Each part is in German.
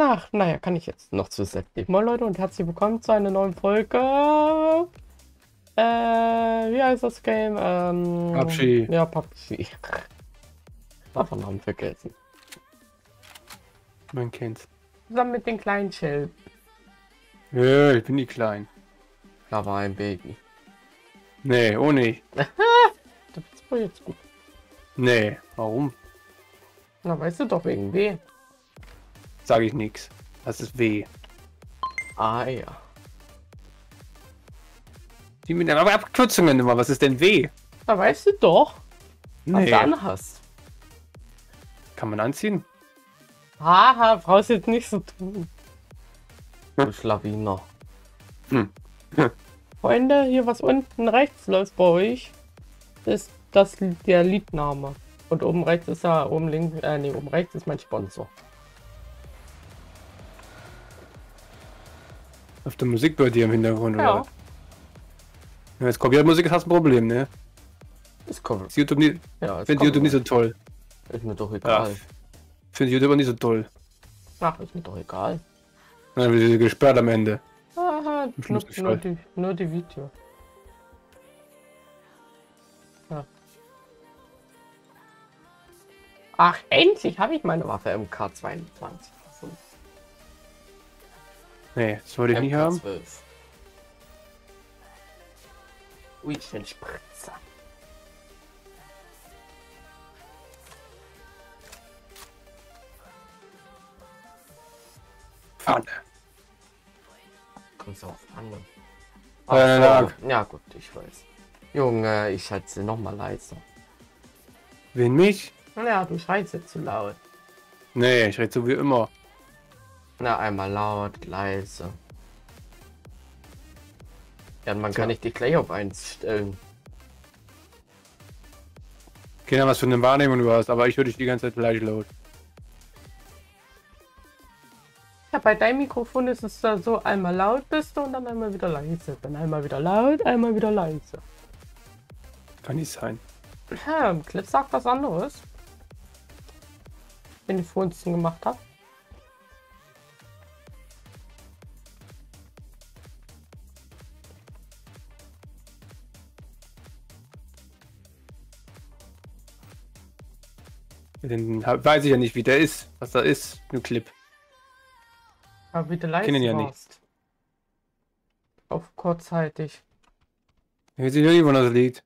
Na, naja, kann ich jetzt noch zusätzlich. Moin Leute und herzlich willkommen zu einer neuen Folge. Äh, wie heißt das Game? Ähm, PUBG. Ja, PUBG. Einfach Namen vergessen. Man kennt's. Zusammen mit den kleinen Shell. Ja, ich bin nicht klein. Da war ein Baby. Nee, oh nee. Das ist wohl jetzt gut. Nee, warum? Na, weißt du doch wegen weh. Sage ich nix. Das ist weh. Ah ja. Die mit aber Abkürzungen immer. Was ist denn weh? Da weißt du doch, was Nee. du anhast. Kann man anziehen? Haha, brauchst jetzt nicht so tun. Du Schlawiner. Hm. Freunde, hier was unten rechts läuft bei euch, ist das der Liedname. Und oben rechts ist er, oben links, äh, nee, oben rechts ist mein Sponsor. Auf der Musik bei dir im Hintergrund, Ja. oder? Ja, jetzt Copyright-Musik ist hast ein Problem, ne? Ist cool. Ist YouTube nicht, Ja, ist finde YouTube nicht so toll. Ist mir doch Ja. egal. Finde YouTube auch nicht so toll. Ach, ist mir doch egal. Dann wird sie gesperrt am Ende. Aha, nur, nur, die, nur die Video. Ja. Ach, endlich habe ich meine Waffe MK22 gefunden. Nee, das wollte ich nicht haben. MK12. Ui, ich bin Spritzer. Pfanne. Kommst auf an. Äh, lag. Ja gut, ich weiß. Junge, ich schätze noch mal leiser. Wen mich? Ja, du schreist jetzt zu laut. Nee, ich rede so wie immer. Na, einmal laut, leise. Ja, man kann Tja. nicht dich gleich auf eins stellen. Keine Ahnung, was für eine Wahrnehmung du hast, aber ich würde dich die ganze Zeit gleich laut. Ja, bei deinem Mikrofon ist es da so, einmal laut bist du und dann einmal wieder leise. Dann einmal wieder laut, einmal wieder leise. Kann nicht sein. Ja, im Clip sagt was anderes. Wenn ich vorhin gemacht habe. Den weiß ich ja nicht, wie der ist, was da ist, ein Clip. Aber du leise Kennen ja nicht. Auf kurzzeitig. Ich weiß nicht, wo das liegt.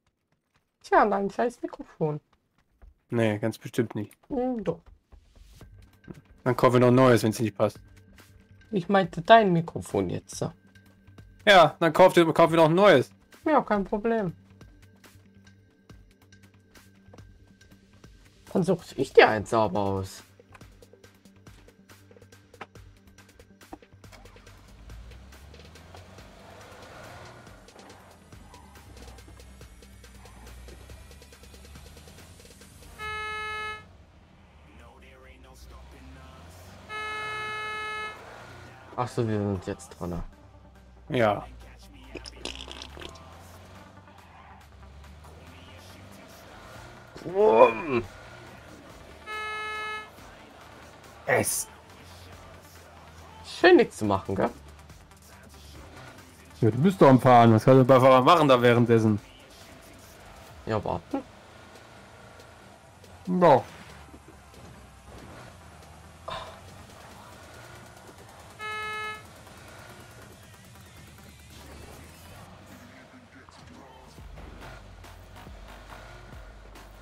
Tja, an deinem scheiß Mikrofon. Nee, ganz bestimmt nicht. Hm, doch. Dann kaufen wir noch ein neues, wenn es nicht passt. Ich meinte dein Mikrofon jetzt. so. Ja, dann kauft ihr, kaufen wir noch ein neues. Ja, kein Problem. Dann suche ich dir eins sauber aus. Ach so, wir sind jetzt dran. Ja. Nichts zu machen, gell? ja. Du bist doch am Fahren. Was kann der Beifahrer machen da währenddessen? Ja, warten. Ja.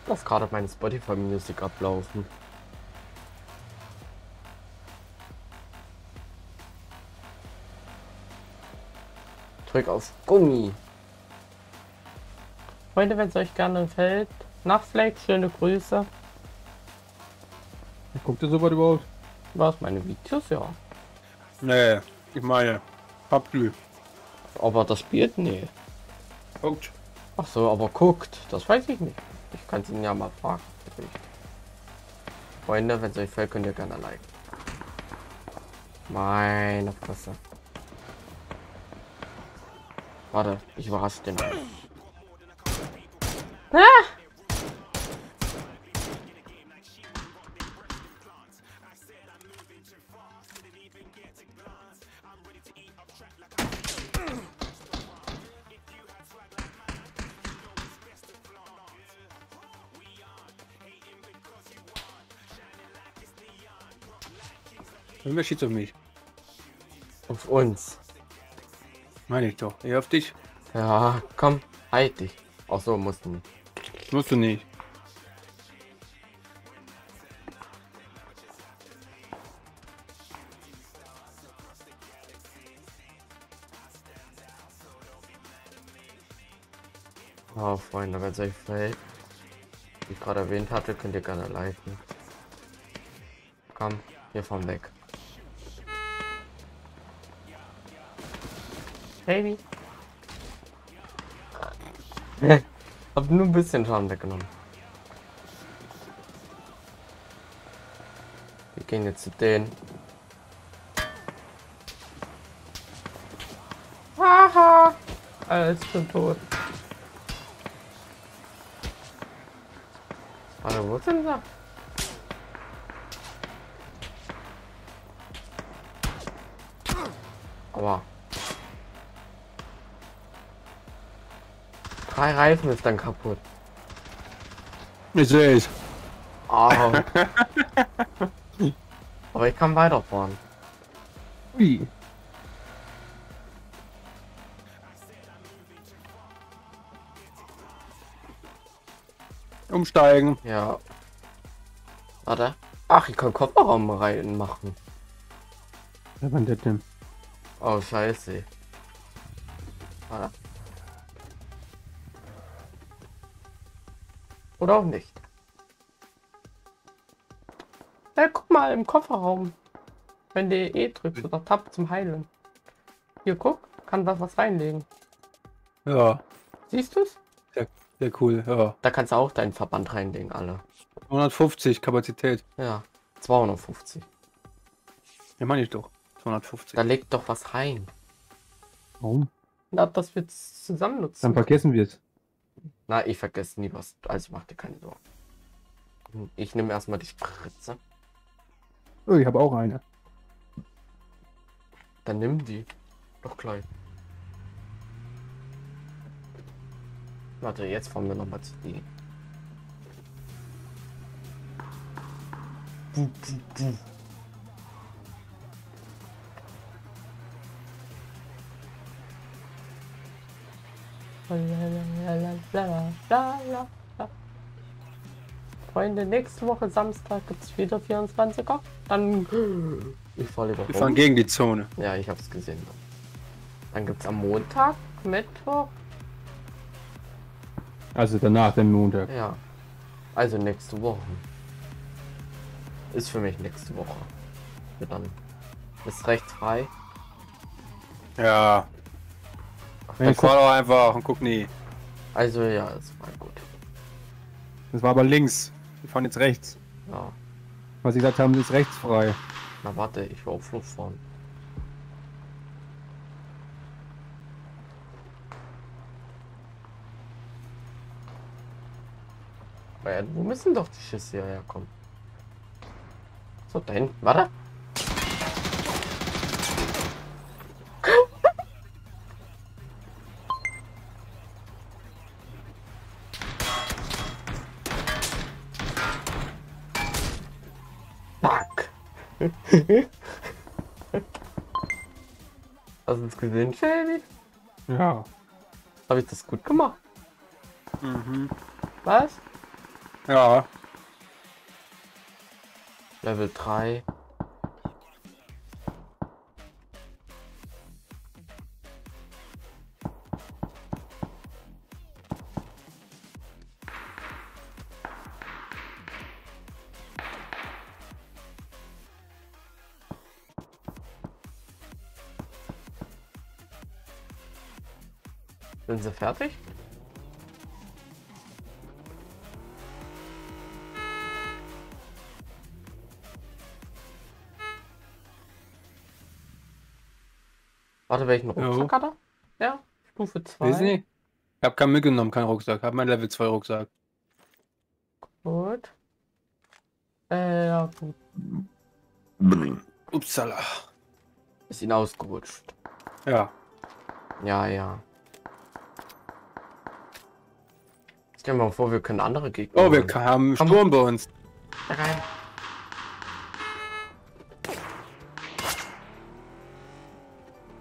Lass gerade meine Spotify Music ablaufen. Drück auf Gummi. Freunde, wenn es euch gerne gefällt, Nachtfleck, schöne Grüße. Guckt ihr so weit überhaupt? Was meine Videos, ja. Nee, ich meine, PUBG. Aber das spielt, nee. Guckt. Ach so, aber guckt, das weiß ich nicht. Ich kann es ihn ja mal fragen. Freunde, wenn es euch gefällt, könnt ihr gerne liken. Meine Fresse. Warte, ich überhasse den. Ah! Irgendwer schießt auf mich. Auf uns. Meine ich doch. Eher auf dich. Ja, komm, halt dich. Ach so, musst du nicht. Musst du nicht. Oh, Freunde, wenn es euch fällt, wie ich gerade erwähnt hatte, könnt ihr gerne liken. Komm, hier vom weg. Baby. Hab nur ein bisschen Schaden weggenommen. Wir gehen jetzt zu denen. Haha! Alles schon tot. Warte, wo sind sie? Aber. Drei Reifen ist dann kaputt. Ich sehe es. Oh. Aber ich kann weiterfahren. Ui. Umsteigen. Ja. Warte. Ach, ich kann Kofferraum reinmachen. Wer war denn? Oh, scheiße. Warte. Oder auch nicht. Ja, guck mal im Kofferraum. Wenn du E drückst oder Tab zum Heilen. Hier, guck. Kann da was reinlegen. Ja, Siehst du's? sehr cool. Ja. Da kannst du auch deinen Verband reinlegen, alle. 150 Kapazität. Ja. 250. Ja, meine ich doch. 250. Da legt doch was rein. Warum? Na, dass wir es zusammen nutzen. Dann vergessen wir es. Na, ich vergesse nie was. Also mach dir keine Sorgen. Ich nehme erstmal die Spritze. Oh, ich habe auch eine. Dann nimm die. Doch gleich. Warte, jetzt fahren wir nochmal zu die. Freunde, nächste Woche Samstag gibt es wieder 24er. Dann. Ich fahre lieber Wir fahren gegen die Zone. Ja, ich habe es gesehen. Dann gibt es am Montag, Mittwoch. Also danach, den Montag. Ja. Also nächste Woche. Ist für mich nächste Woche. Dann ist recht frei. Ja. Dann Ich fahr doch einfach und guck nie. Also ja, ist mal gut. Das war aber links. Wir fahren jetzt rechts. Ja. Was sie gesagt haben, ist rechts frei. Na warte, ich will auf Flucht fahren. Wo müssen doch die Schüsse hierher kommen? So, da hinten, warte. Es gesehen, Shelby? Ja. Habe ich das gut gemacht? Mhm. Was? Ja. Level 3. Sind sie fertig? Warte, welchen Rucksack hat er? Ja, Stufe 2. Weiß nicht. Ich habe keinen mitgenommen, keinen Rucksack. Hab meinen Level 2 Rucksack. Gut. Äh, ja, gut. Upsala. Ist ihn ausgerutscht. Ja. Ja, ja. Stell dir mal vor, wir können andere Gegner. Oh, wir haben Komm. Sturm bei uns. Da rein.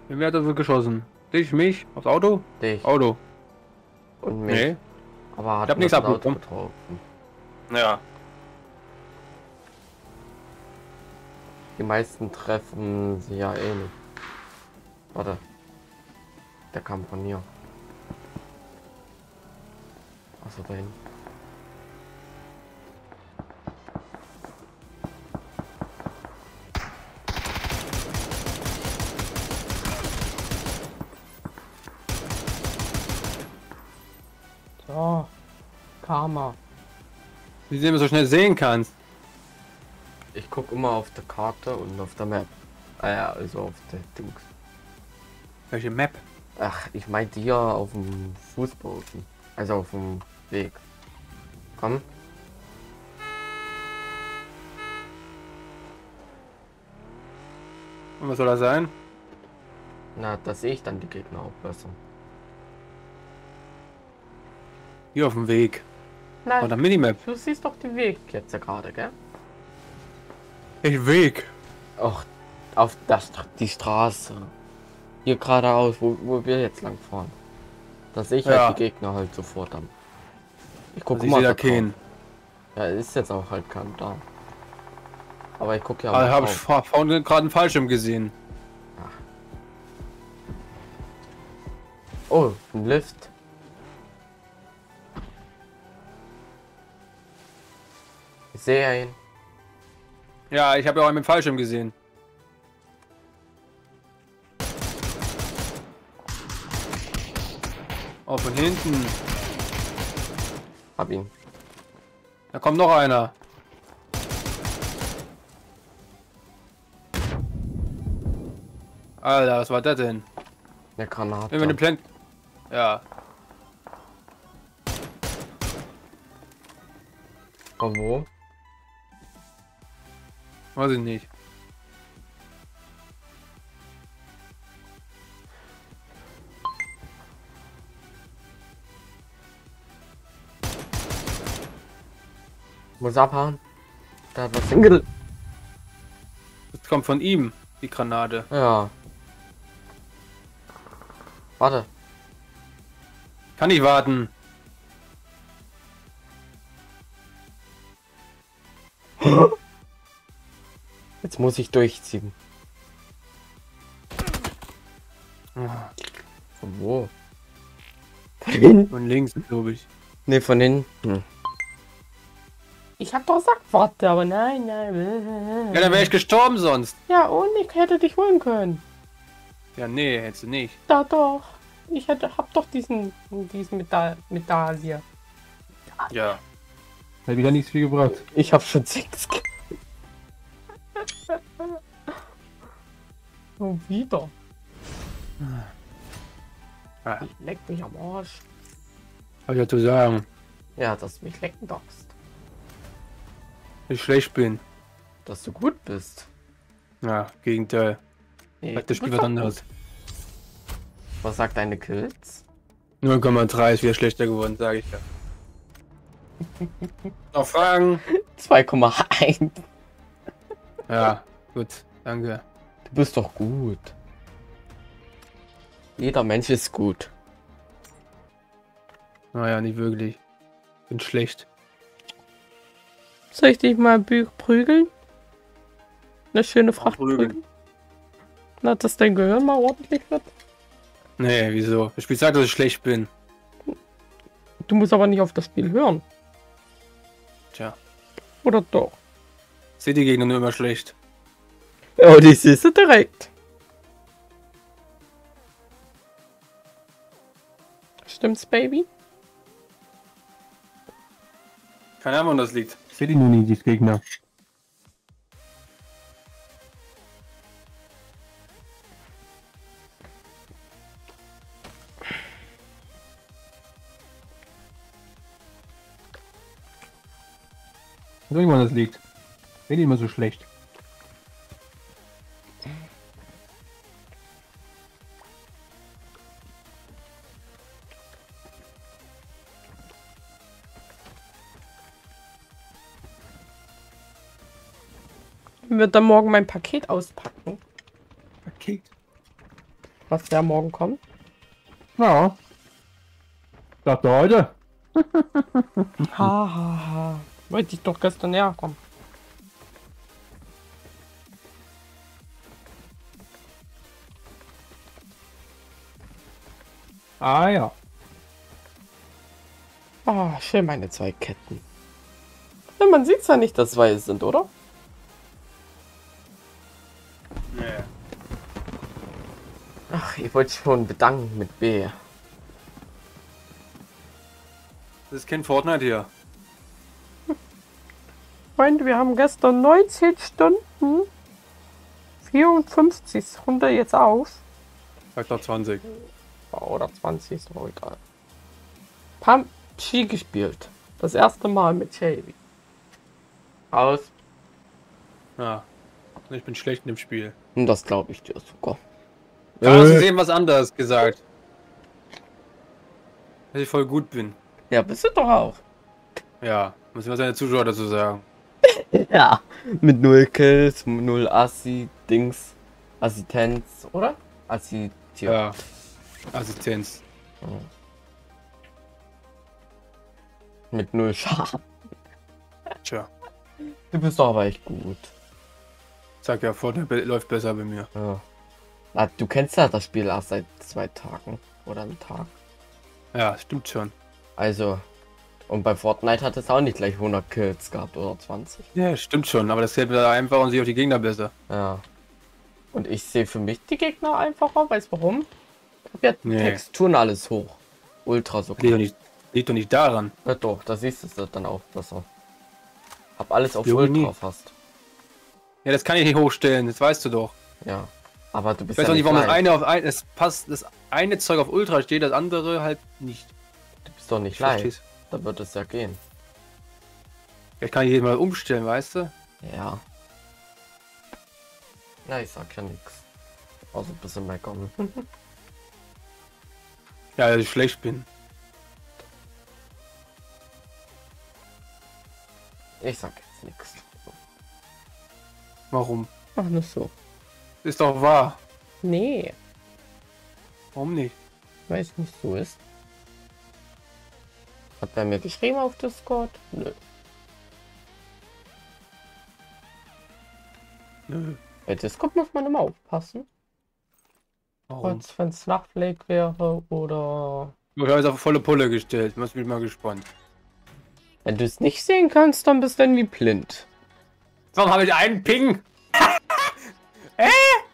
Wer hat das geschossen? Dich, mich? Aufs Auto? Dich Auto. und mich. Nee. Aber hat hab nur nichts das Auto abbekommen. getroffen. Ja. Die meisten treffen sie ja eh nicht. Warte. Der kam von hier. Achso, dahin. So. Karma. Wie du immer so schnell sehen kannst. Ich gucke immer auf der Karte und auf der Map. Ah ja, also auf der Dings. Welche Map? Ach, ich meinte hier auf dem Fußboden. Also auf dem Weg. Komm. Und was soll das sein? Na, da sehe ich dann die Gegner auch besser. Hier auf dem Weg. Nein, Oder Minimap. du siehst doch den Weg jetzt ja gerade, gell? Welchen Weg? Ach, auf das, die Straße. Hier geradeaus, wo, wo wir jetzt lang fahren. Da sehe ich Ja. halt die Gegner halt sofort an. Ich gucke Ich mal. sehe da keinen. Ja, ist jetzt auch halt kein da. Aber ich gucke ja Ah, habe ich drauf. vor- vorhin gerade einen Fallschirm gesehen. Oh, ein Lift. Ich sehe ihn. Ja, ich habe ja auch einen mit dem Fallschirm gesehen. Oh, von hinten. Hab ihn. Da kommt noch einer. Alter, was war das denn? Eine Granate. Wenn wir Plant. Ja, Von wo? weiß ich nicht. Muss abhauen. Da hat was hingel... Das kommt von ihm, die Granate. Ja. Warte. Kann ich warten. Jetzt muss ich durchziehen. Von wo? Von hinten? Von links, glaube ich. Ne, von hinten. Ich hab doch gesagt, warte, aber nein, nein. Ja, dann wäre ich gestorben sonst. Ja, und ich hätte dich holen können. Ja, nee, hättest du nicht. Da doch. Ich hätte, hab doch diesen, diesen Metall, Medaille. Ja. Hat wieder nichts viel gebracht. Ich hab schon sechs. oh, wieder. Ja, Leck mich am Arsch. hab ich ja zu sagen, Ja, dass du mich lecken darfst. Ich schlecht bin. Dass du gut bist. Ja, Gegenteil. Nee, du das Spiel was anderes. Was sagt deine Kills? 0,3 ist wieder schlechter geworden, sage ich ja. Noch Fragen? 2,1. Ja, gut, danke. Du bist doch gut. Jeder Mensch ist gut. Naja, nicht wirklich. Bin schlecht. Soll ich dich mal prügeln? Eine schöne Fracht prügeln. prügeln? Na, dass dein Gehirn mal ordentlich wird? Nee, wieso? Das Spiel sagt, dass ich schlecht bin. Du musst aber nicht auf das Spiel hören. Tja, Oder doch? seht die Gegner nur immer schlecht. Ja, die siehst du direkt. Stimmt's, Baby? Keine Ahnung, wo das liegt. Seht ihr nur nie, die Gegner. Irgendwann das liegt. Seht ihr immer so schlecht. Wird dann morgen mein Paket auspacken. Paket. was der morgen kommt? Ja. Dachte heute. Ha, ha, ha. Wollte ich doch gestern näher kommen. Ah ja. Ah, schön meine zwei Ketten. Ja, man sieht ja nicht, dass zwei es sind, oder? Ich wollte schon bedanken mit B. Das ist kein Fortnite hier. Freunde, wir haben gestern 19 Stunden 54 runter jetzt auf. Sag doch 20. Oder 20 ist doch egal. PUBG gespielt. Das erste Mal mit Shelby. Aus. Ja. Ich bin schlecht in dem Spiel. Und das glaube ich dir sogar. Ja, hast du sehen was anderes gesagt. Dass ich voll gut bin. Ja, bist du doch auch. Ja, muss ich mal seine Zuschauer dazu sagen. Ja. Mit null Kills, null Assi, Dings, Assistenz, oder? Assi, Ja. Assistenz. Mit null Schaden. Tja. Du bist doch aber echt gut. Sag ja, Fortnite läuft besser bei mir. Ja. Na, du kennst ja das Spiel erst seit zwei Tagen. Oder einem Tag. Ja, stimmt schon. Also. Und bei Fortnite hat es auch nicht gleich 100 Kills gehabt oder 20. Ja, stimmt schon, aber das hält mir einfach und sich auch die Gegner besser. Ja. Und ich sehe für mich die Gegner einfacher. Weißt du warum? Ich hab ja Nee. Texturen alles hoch. Ultra sogar. Liegt doch nicht, liegt doch nicht daran. Ja, doch, da siehst du es dann auch besser. Hab alles auf Ultra nie. fast. Ja, das kann ich nicht hochstellen, das weißt du doch. Ja. Aber du bist Ich weiß ja auch nicht, warum das eine auf ein, das passt, das eine Zeug auf Ultra steht, das andere halt nicht. Du bist doch nicht Ich versteh's. Da wird es ja gehen. Vielleicht kann ich jedes Mal umstellen, weißt du? Ja. Ja, ich sag ja nichts. Außer ein bisschen meckern. Ja, dass ich schlecht bin. Ich sag jetzt nichts. Warum? Ach, nicht so. Ist doch wahr. Nee, Warum nicht? weil es nicht so ist. Hat wer mir geschrieben auf Discord? Nö. Nö. Bei Discord muss man immer aufpassen. Warum? Als wenn es Nachtflake wäre oder Ich habe es auf volle Pulle gestellt. Mach mich mal gespannt. wenn du es nicht sehen kannst, dann bist du irgendwie blind. Warum habe ich einen Ping?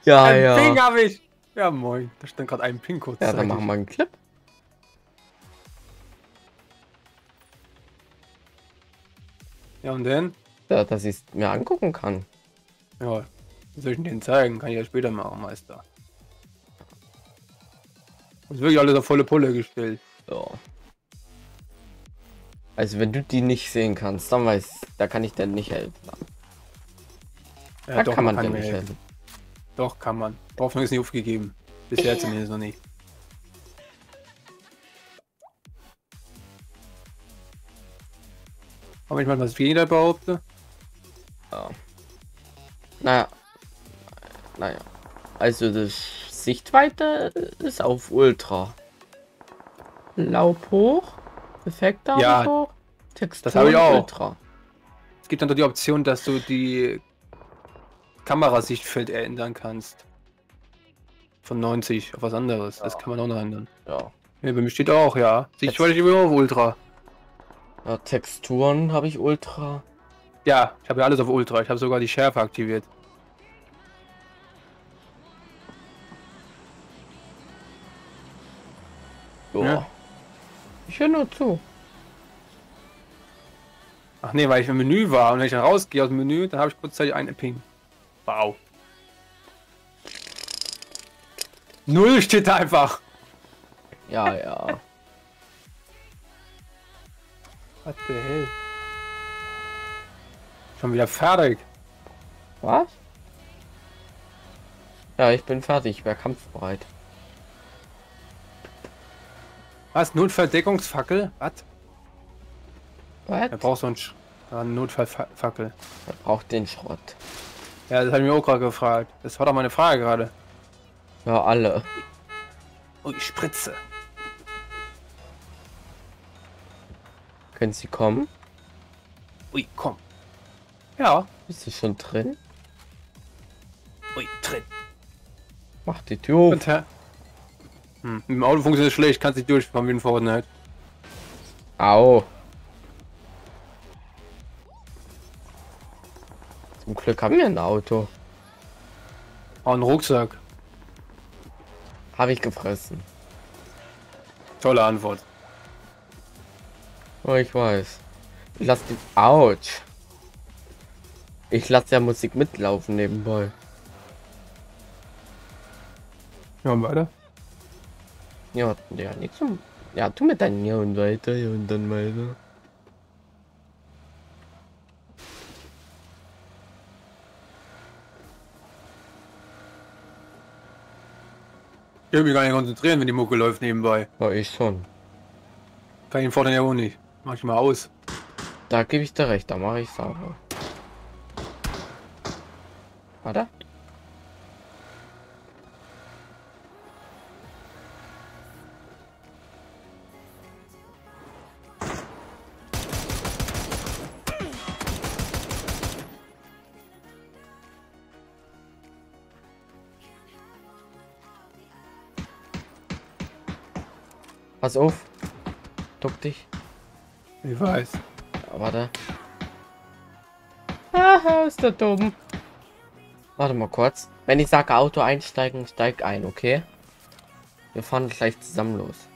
Ja, einen Ping habe ich. Ja, moin. Da stand gerade ein Ping kurz. Ja, dann machen wir einen Clip. Ja, und dann? Ja, dass ich es mir angucken kann. Ja. Soll ich den zeigen? Kann ich ja später machen, Meister. Ist wirklich alles auf volle Pulle gestellt. Ja. Also wenn du die nicht sehen kannst, dann weiß, da kann ich dir nicht helfen. Ja, da kann man dir mir nicht helfen. helfen. Doch, kann man. Hoffnung ist nicht aufgegeben. Bisher zumindest noch nicht. Aber ich mal was Gegenteil behaupte. Ja. Naja. Naja. Also das Sichtweite ist auf Ultra. Laub hoch. Effekte Ja, hoch. Textur habe ich auch. Ultra. Es gibt dann doch die Option, dass du die Kamerasichtfeld ändern kannst. Von 90 auf was anderes. Das Ja. kann man auch noch ändern. Ja. Ja, bei mir steht auch, ja. Sichtweite steht immer auf Ultra. ja Texturen habe ich Ultra. Ja, ich habe ja alles auf Ultra. Ich habe sogar die Schärfe aktiviert. Ja. Ich höre nur zu. Ach nee, weil ich im Menü war und wenn ich dann rausgehe aus dem Menü, dann habe ich kurzzeitig einen Ping. Wow. Null steht da einfach. Ja, ja. Was the hell? Schon wieder fertig. Was? Ja, ich bin fertig. Ich wäre kampfbereit. Was? Notfalldeckungsfackel? Was? Was? Er braucht so einen Sch eine Notfallfackel. Er braucht den Schrott. Ja, das habe ich mir auch gerade gefragt. Das war doch meine Frage gerade. Ja, alle. Ui, Spritze. Können Sie kommen? Ui, komm. Ja. Bist du schon drin? Ui, tritt. Mach die Tür auf. Hm. Dem Auto funktioniert schlecht, kannst nicht durchfahren wie ein Fortnite. Au. Zum Glück haben wir ein Auto. Oh, ein Rucksack. Habe ich gefressen. Tolle Antwort. Oh, ich weiß. Ich lass die... Autsch. Ich lasse ja Musik mitlaufen nebenbei. Ja, weiter. Ja, ja, nichts. Ja, tu mit deinen Ja und weiter, ja und dann weiter. Ich will mich gar nicht konzentrieren, wenn die Mucke läuft nebenbei. Ja, ich schon. Kann ich den Fortnite ja auch nicht. Mach ich mal aus. Da gebe ich dir recht, da mache ich sauber. Warte. Pass auf. Duck dich. Ich weiß. Ja, warte. Haha, ist der dumm. Warte mal kurz. Wenn ich sage Auto einsteigen, steig ein, okay? Wir fahren gleich zusammen los.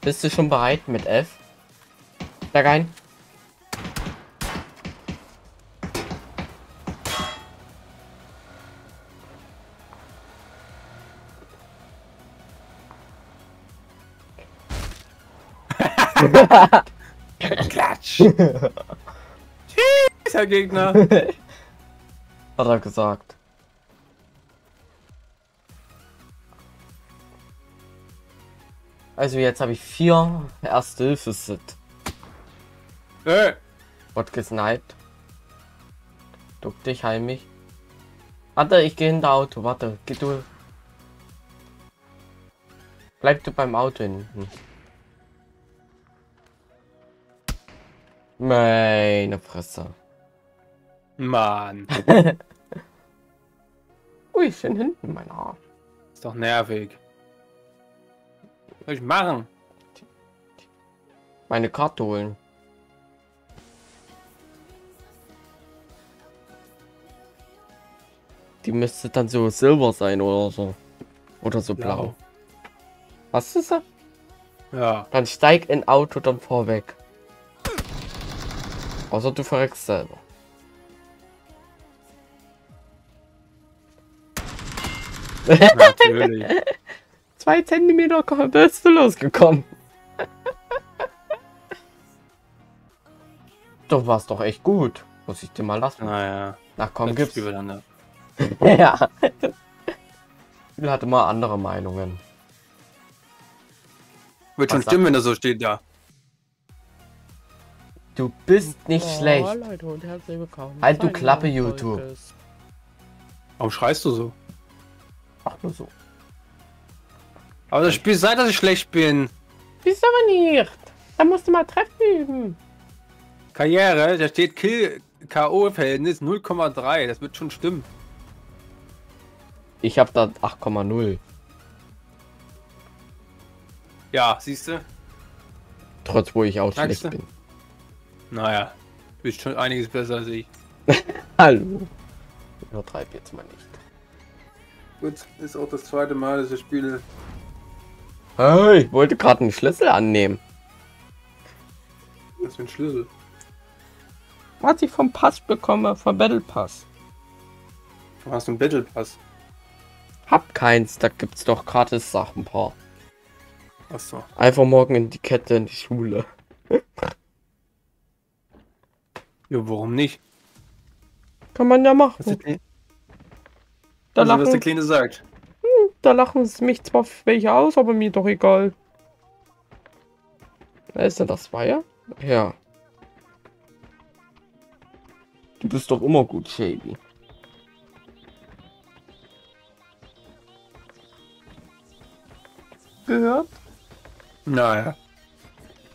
Bist du schon bereit mit F? Steig ein. Klatsch! Tschüss, Herr Gegner! Hat er gesagt. Also jetzt habe ich vier erste Hilfe Sit. Hey! Wird gesniped. Duck dich, heim mich. Warte, ich gehe hinter Auto. Warte, geh du. Bleib du beim Auto hinten. Meine Fresse. Mann, Ui, schön hinten, mein Arsch. ist doch nervig. Was soll ich machen? Meine Karte holen. Die müsste dann so silber sein oder so. Oder so blau. Blau. Was ist das? Ja. Dann steig in Auto dann vorweg. Außer du verreckst selber. Natürlich. Zwei Zentimeter bist du losgekommen. du warst doch echt gut. Muss ich dir mal lassen. naja. Na komm, das gib's. Da. ja. Spiel hatte mal andere Meinungen. Wird schon stimmen, wenn das so steht da. Du bist nicht schlecht. Oh, Leute und herzlich willkommen. Halt du Klappe, YouTube. Warum schreist du so? Ach nur so. Aber das Spiel sagt, dass ich schlecht bin. Bist aber nicht. Da musst du mal Treffen üben. Karriere, da steht Kill K.O.-Verhältnis 0,3. Das wird schon stimmen. Ich hab da 8,0. Ja, siehst du? Trotz wo ich auch Sagst schlecht du? bin. Naja, du bist schon einiges besser als ich. Hallo. Übertreib jetzt mal nicht. Gut, ist auch das zweite Mal, dass ich spiele. Hey, ich wollte gerade einen Schlüssel annehmen. Das ist ein Schlüssel. Was ich vom Pass bekomme, vom Battle Pass. Du hast einen Battle Pass. Hab keins, da gibt's doch gratis Sachen, paar. Achso. Einfach morgen in die Kette in die Schule. Ja, warum nicht? Kann man ja machen. der, Kleine- Da also, was der lachen, Kleine sagt. da lachen sie mich zwar welche aus, aber mir doch egal. Wer ist denn das Zweier? Ja. Du bist doch immer gut, Shady. gehört? Naja.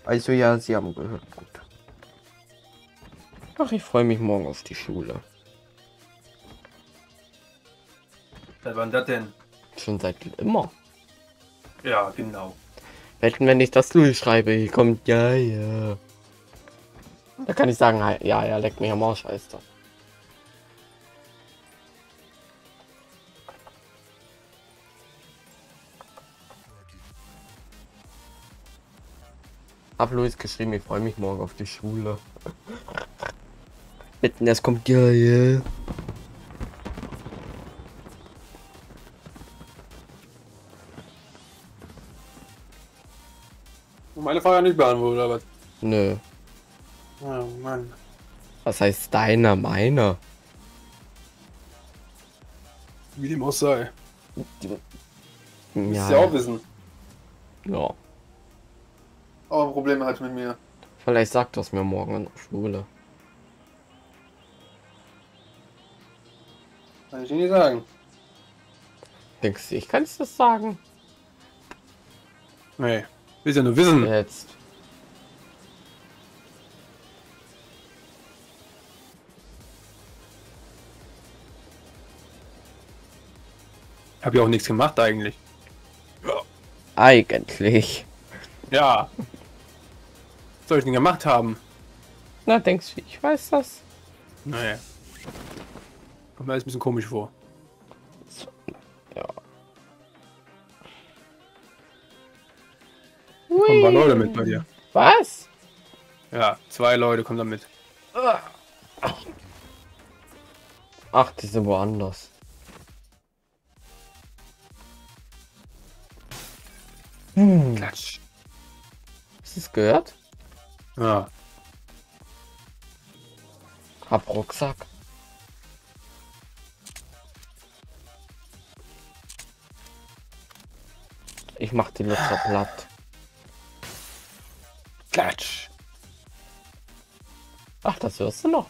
Also ja, sie haben gehört. Gut. Ach, ich freue mich morgen auf die Schule. Seit wann das denn? Schon seit immer. Ja, genau. Wetten, wenn ich das durchschreibe, hier kommt ja, ja. Da kann ich sagen, ja, ja, leck mich am Arsch, heißt das. Hab Luis geschrieben, ich freue mich morgen auf die Schule. Wetten, das kommt ja, ja. Meine Frage nicht beantwortet, aber. Nö. Oh Mann. Was heißt deiner, meiner? Wie dem auch sei. Ja, ja auch wissen. ja. Aber Probleme hat mit mir. Vielleicht sagt das mir morgen in der Schule. Kann ich dir nicht sagen. Denkst du, ich kann es das sagen? Nee. Willst ja nur wissen. Jetzt. Hab ja auch nichts gemacht eigentlich. Eigentlich. Ja. Was soll ich denn gemacht haben? Na, denkst du, ich weiß das? Naja. Kommt mir alles ein bisschen komisch vor. Ja. Kommen ein paar Leute mit bei dir. Was? Ja, zwei Leute kommen damit. Ach, die sind woanders. Hm. Klatsch. Hast du es gehört? Ja. Hab Rucksack. Ich mach die Nutzer platt. Klatsch. Ach, das hörst du noch.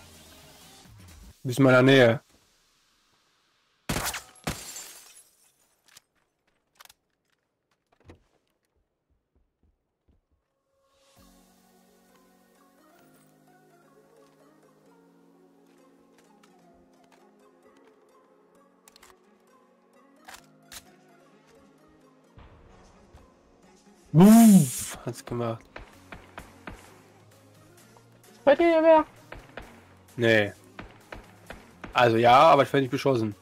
Bist in meiner Nähe. Gemacht. Bei dir wer? Nee. Also ja, aber ich werde nicht beschossen.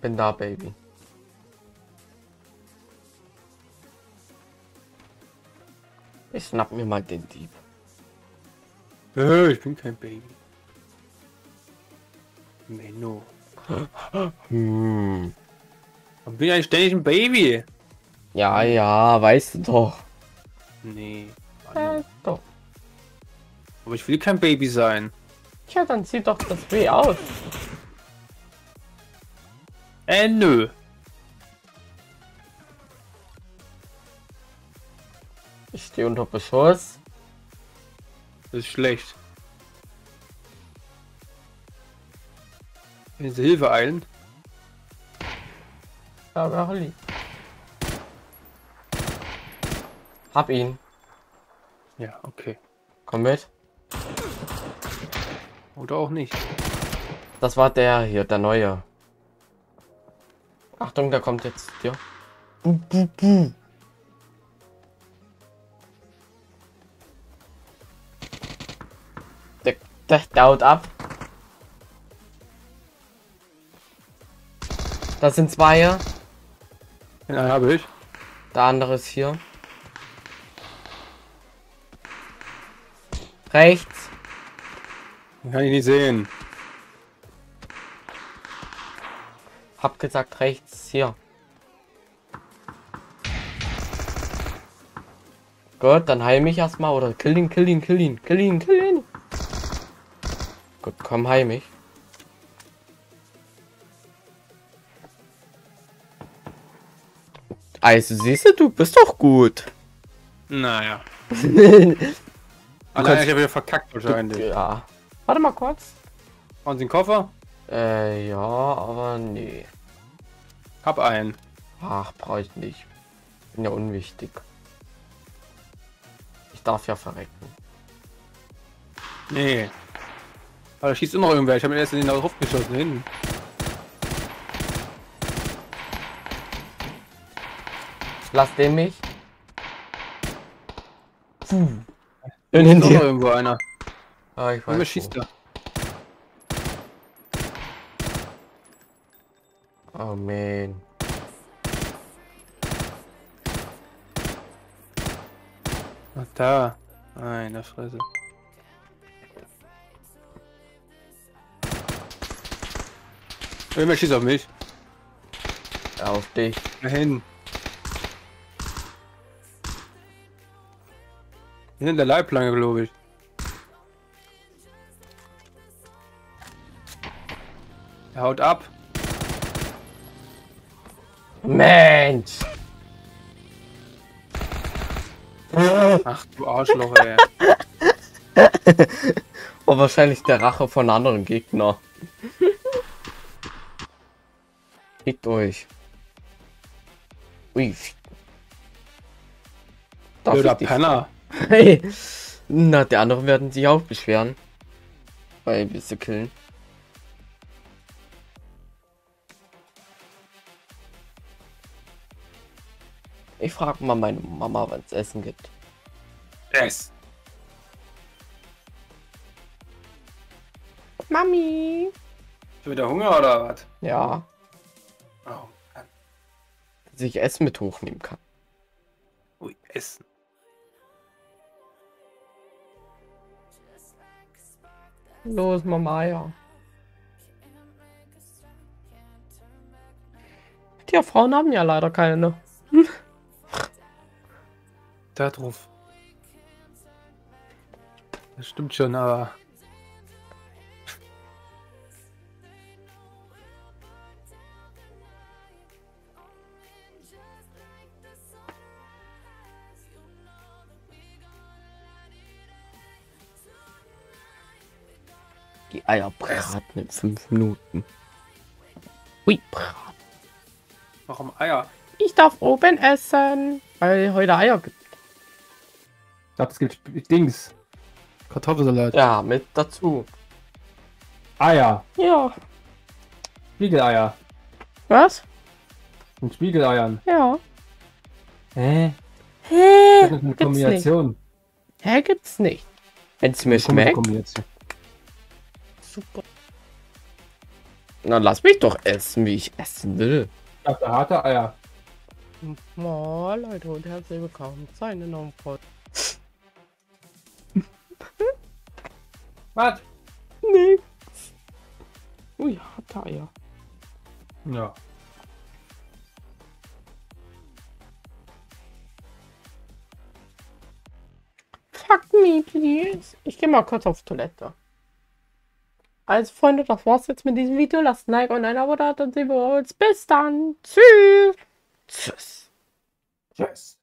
Bin da, Baby. Ich schnapp mir mal den Dieb. Äh, ich bin kein Baby. Menno. Hm. Bin ich eigentlich ständig ein Baby? Ja, ja, weißt du doch. Nee. Äh, doch. Aber ich will kein Baby sein. Tja, dann sieht doch das weh aus. Äh, nö. Ich stehe unter Beschuss. Das ist schlecht. Wenn sie Hilfe eilen. Aber Holly. Hab ihn. Ja, okay. Komm mit. Oder auch nicht. Das war der hier, der neue. Achtung, der kommt jetzt dir. Bu, bu, bu. Der, der, der haut ab. Das sind zwei. Den einen habe ich. Der andere ist hier. Rechts. Kann ich nicht sehen. Hab gesagt rechts hier. Gut, dann heil mich erstmal oder kill ihn, kill ihn, kill ihn, kill ihn, kill ihn. Gut, komm, heil mich. Also siehst du, du bist doch gut. Naja. Allein kannst, ich habe wieder verkackt wahrscheinlich. ja. Warte mal kurz. Haben Sie den Koffer? Äh, ja, aber nee. Hab einen. Ach, brauche ich nicht. Bin ja unwichtig. Ich darf ja verrecken. Nee. Aber da schießt immer irgendwer. Ich habe mir erst in den Kopf geschossen. Hin. Lass den mich. Puh. Da In ist noch dir. irgendwo einer. Ah, ich weiß. Wer wo. schießt da? Oh man. Ach, da. Meine Fresse. Irgendwer schießt auf mich. Auf dich. Dahin. Hinter der Leitplanke, glaube ich. Er haut ab. Mensch! Ach du Arschloch, ey. Oh, wahrscheinlich der Rache von anderen Gegner. Fickt euch. Ui. Darf Blöder Penner. Hey. Na, die anderen werden sich auch beschweren. Weil wir sie killen. Ich frage mal meine Mama, wann es Essen gibt. Yes. Mami! Schon wieder Hunger oder was? Ja, Oh, dass ich Essen mit hochnehmen kann. ui, Essen. Los, Mama, ja. Tja, Frauen haben ja leider keine. Da drauf. Das stimmt schon, aber. Die Eier braten in fünf Minuten. Ui, braten. Warum Eier? Ich darf oben essen, weil heute Eier gibt. Ich glaube, es gibt Dings. Kartoffelsalat. Ja, mit dazu. Eier. Ja. Spiegeleier. Was? Und Spiegeleiern. Ja. Hä? Hä? Das ist eine Gibt's nicht. Kombination. Hä, gibt's nicht. Wenn es mir schmeckt. Super. Na, lass mich doch essen, wie ich essen will. Ich dachte, harte Eier. Oh, Leute und herzlich willkommen zu einem neuen Pod. Was? Nix. Ui, harte Eier. Ja. Fuck me, please. Ich gehe mal kurz auf Toilette. Also, Freunde, das war's jetzt mit diesem Video. Lasst ein Like und ein Abo da, dann sehen wir uns. Bis dann. Tschüss. Tschüss. Tschüss.